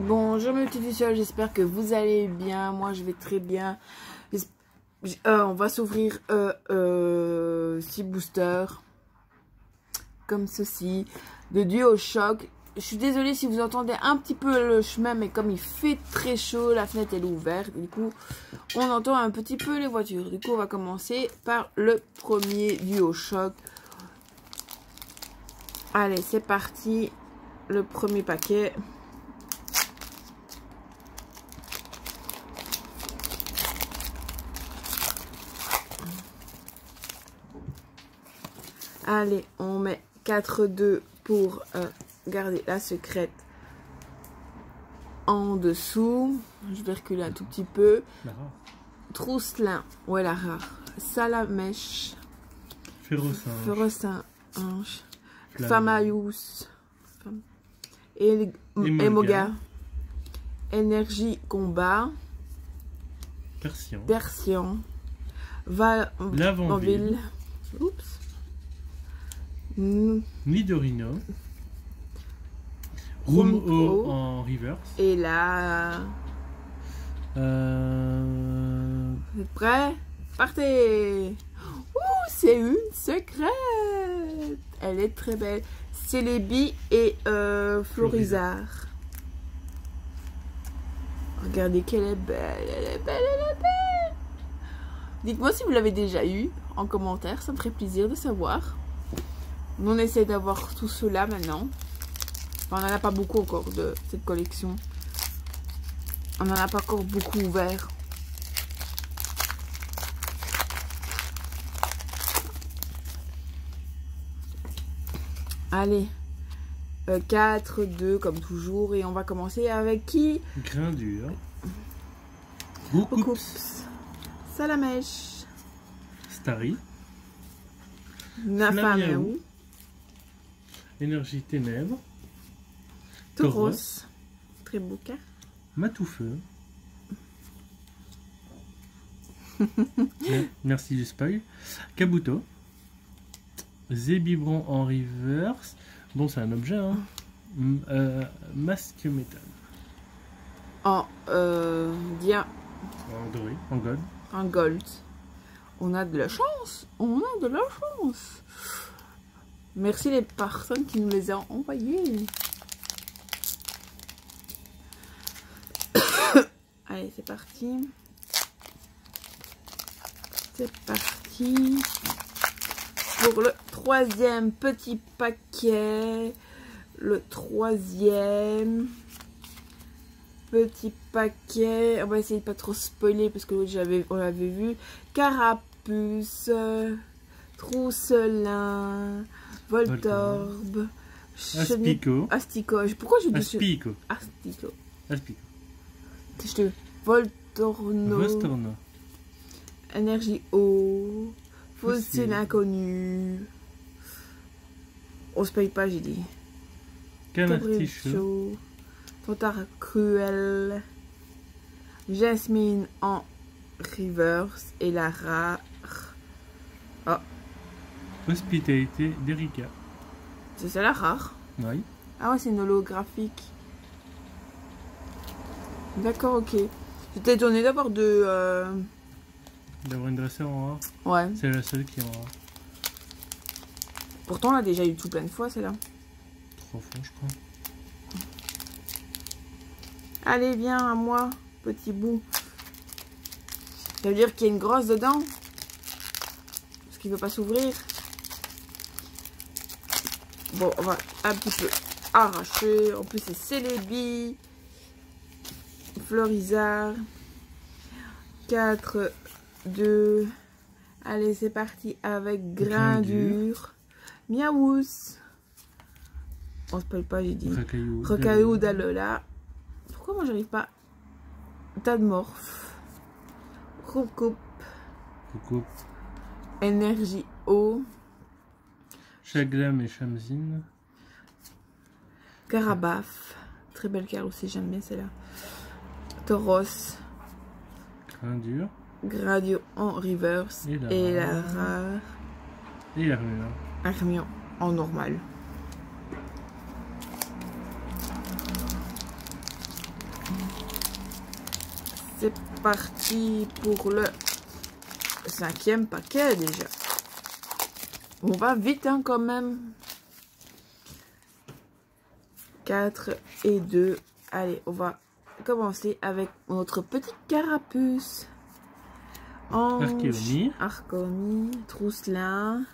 Bonjour mes petits lucioles, j'espère que vous allez bien. Moi je vais très bien. Euh, on va s'ouvrir 6 euh, euh, boosters. Comme ceci. De duo choc. Je suis désolée si vous entendez un petit peu le chemin, mais comme il fait très chaud, la fenêtre est ouverte. Du coup, on entend un petit peu les voitures. Du coup, on va commencer par le premier duo choc. Allez, c'est parti. Le premier paquet. Allez, on met 4-2 pour euh, garder la secrète en dessous. Je vais reculer un tout petit peu. Trousselin, ouais la rare. Salamèche. Férocinge. Férocinge. Et Emoga. Énergie combat. Persian. Persian. Val Lavonville. Oups. Midorino. Room en reverse. Et là. Euh... Vous êtes prêts Partez Ouh, c'est une secrète Elle est très belle. Billes et euh, Florizard. Regardez qu'elle est belle, elle est belle, elle est belle Dites-moi si vous l'avez déjà eu en commentaire, ça me ferait plaisir de savoir. On essaie d'avoir tout cela maintenant. on n'en a pas beaucoup encore de cette collection. On n'en a pas encore beaucoup ouvert. Allez. 4, euh, 2 comme toujours. Et on va commencer avec qui? Grain dur. Salamèche. Starry. Nafamiaou. Énergie ténèbres. Tauros. Très beau cas. Matoufeu. Merci du spoil. Kabuto. Zébibron en reverse. Bon, c'est un objet, hein. Euh, masque métal. En euh, dia. En doré, en gold. En gold. On a de la chance. On a de la chance. Merci les personnes qui nous les ont envoyés. Allez, c'est parti. C'est parti. Pour le troisième petit paquet. Le troisième petit paquet. On va essayer de pas trop spoiler parce que j'avais on l'avait vu. Carapuce. Trousselin. Voltorb. Aspico. Astico. Pourquoi je dis Aspico. Astico. Aspico. Je te... Voltorno. Voltorno. Énergie eau. Fossile inconnu. On se paye pas, j'ai dit. Camartichaud. Tantard cruel. Jasmine en reverse. Et la rare. Oh, Hospitalité d'Erika. C'est celle-là rare Oui. Ah ouais, c'est une holographique. D'accord, ok. J'étais étonnée d'avoir de... Euh... D'avoir une dresseur en rare Ouais. C'est la seule qui est en rare. Pourtant, on l'a déjà eu tout plein de fois, celle-là. Trois fois, je crois. Allez, viens à moi, petit bout. Ça veut dire qu'il y a une grosse dedans Parce qu'il veut pas s'ouvrir. Bon, on va un petit peu arracher. En plus, c'est Célébi. Florizard. 4, 2. Allez, c'est parti avec grain dur. Miaous. On se parle pas, j'ai dit. Recaillou d'Alola. Pourquoi moi j'arrive pas? Tadmorph. Roucoupe. Coucou. Énergie eau. Chaglam et Chamzine. Carabaf. Très belle carte aussi, j'aime bien celle-là. Tauros. Grain Gradio en reverse. Et la, rare. Et l'Armion. Armion en normal. C'est parti pour le cinquième paquet déjà. On va vite hein, quand même. 4 et 2. Allez, on va commencer avec notre petite carapuce. Ange. Archéomie, Trousselin,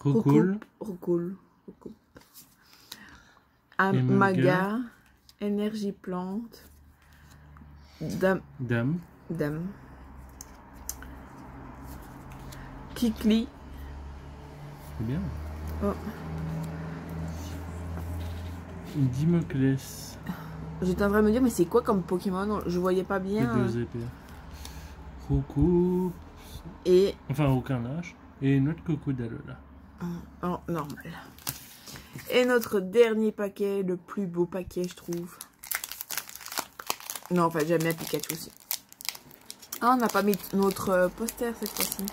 Roucoule. Roucoule. Maga, Énergie Plante, Dame, Dame. Dame, Kikli, C'est bien. Oh. Dimoclès. J'étais en train de me dire, mais c'est quoi comme Pokémon? Je voyais pas Les bien. deux épées. Roucou. Et Enfin, aucun âge. Et notre coco d'Alola. oh, normal. Et notre dernier paquet, le plus beau paquet, je trouve. Non, enfin, j'aime bien Pikachu aussi. Ah, on n'a pas mis notre euh, poster cette fois-ci.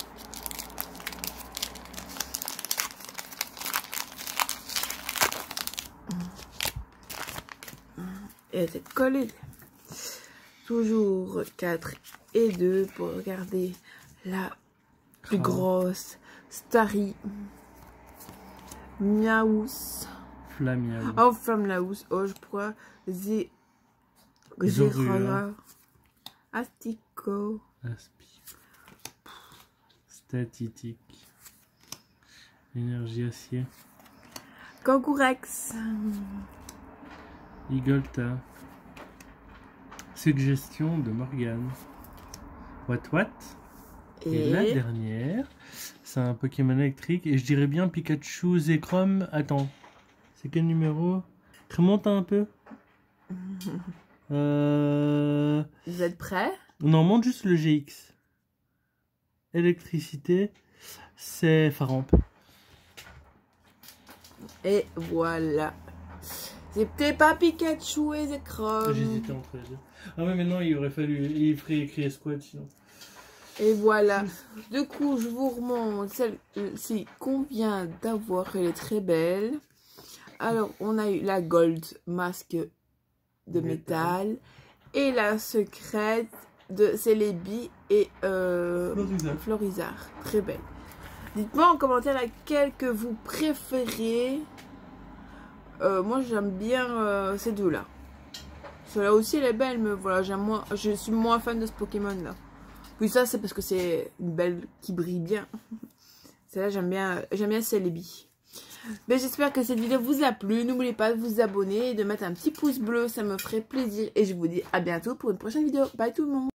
Et collée. Toujours 4 et 2 pour regarder la plus Oh. grosse Starry Miaous. Flamiaou. Oh, housse. Oh, je crois. Zé. Gérard. Astico. Aspi. Statitique. Énergie acier. Kangourex. Igolta. Suggestion de Morgane. What what? Et, la dernière, c'est un Pokémon électrique. Et je dirais bien Pikachu Zekrom. Attends, c'est quel numéro? Remonte un peu. Euh... Vous êtes prêts? Non, monte juste le GX. Électricité, c'est Faramp. Et voilà. C'était pas Pikachu et Zekrom. J'hésitais entre les deux. Ah ouais, mais non, il aurait fallu. Il ferait écrire Squad sinon. Et voilà. Du coup, je vous remonte celle-ci qu'on vient d'avoir. Elle est très belle. Alors, on a eu la Gold masque de Métal. métal. Et la secrète de Celebi et euh, Florizard. Florizard. Très belle. Dites-moi en commentaire laquelle que vous préférez. Euh, moi, j'aime bien euh, ces deux-là. Celle-là aussi, elle est belle, mais voilà, je suis moins fan de ce Pokémon-là. Puis ça, c'est parce que c'est une belle qui brille bien. Celle-là, j'aime bien, j'aime bien Celebi. Mais j'espère que cette vidéo vous a plu. N'oubliez pas de vous abonner et de mettre un petit pouce bleu, ça me ferait plaisir. Et je vous dis à bientôt pour une prochaine vidéo. Bye tout le monde